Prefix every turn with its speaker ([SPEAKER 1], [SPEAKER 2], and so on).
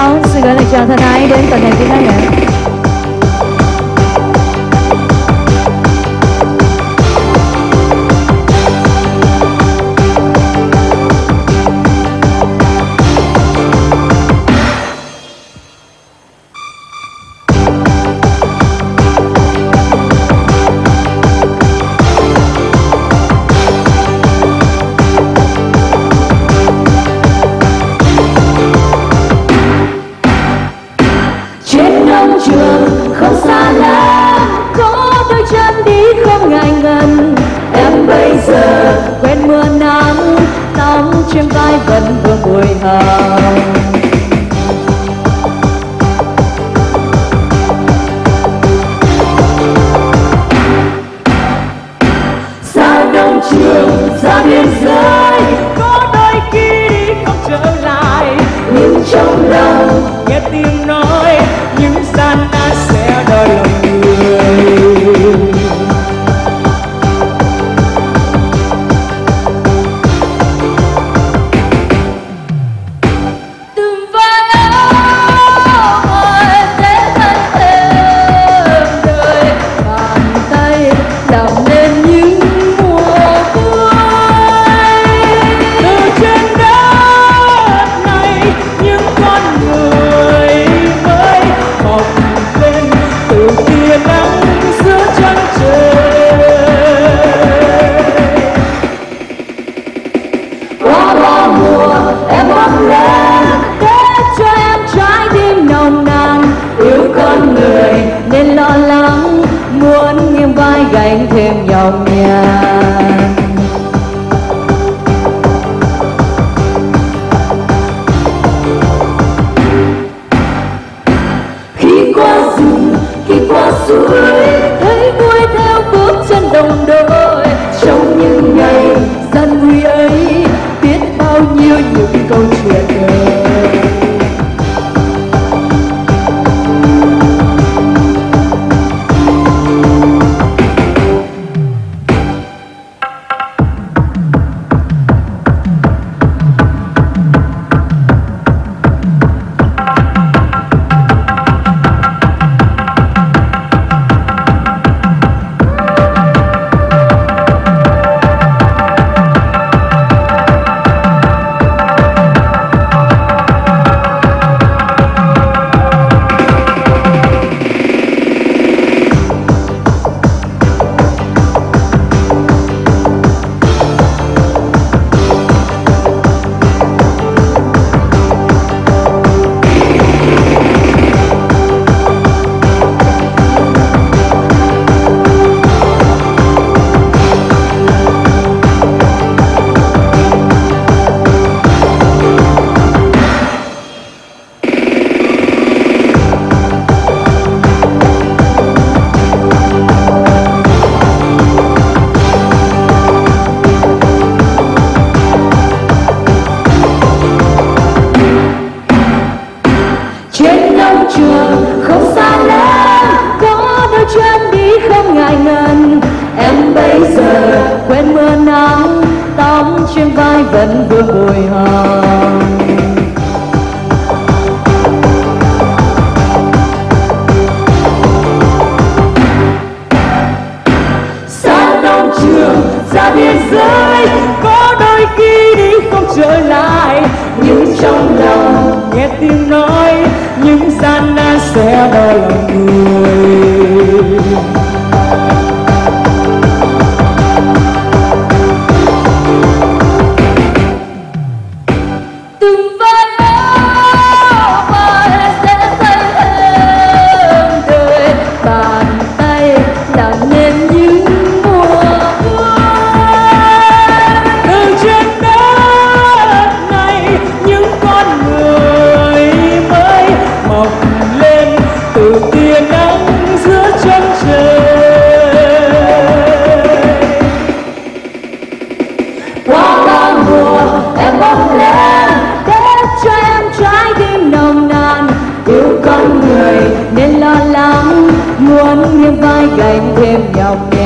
[SPEAKER 1] tahun segala jalan air dan
[SPEAKER 2] kota bây giờ
[SPEAKER 1] quen mưa nắng tóc trên vai vẫn vừa bụi hồng ခင်
[SPEAKER 2] မြောင်များ
[SPEAKER 1] dân cứ vui
[SPEAKER 3] hò người
[SPEAKER 1] nên lo lắng muốn nghiêng vai gánh thêm nhọc nhằn